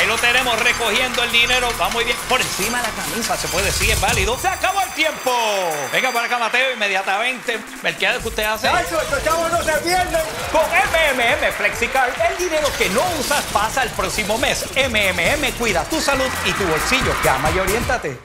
Ahí lo tenemos recogiendo el dinero. Va muy bien. Por encima de la camisa, se puede decir, es válido. ¡Se acabó el tiempo! Venga para acá, Mateo, inmediatamente. Merqueades que usted hace. ¡Chacho, estos chavos no se pierden! Con MMM FlexiCard, el dinero que no usas pasa el próximo mes. MMM cuida tu salud y tu bolsillo. Llama y oriéntate.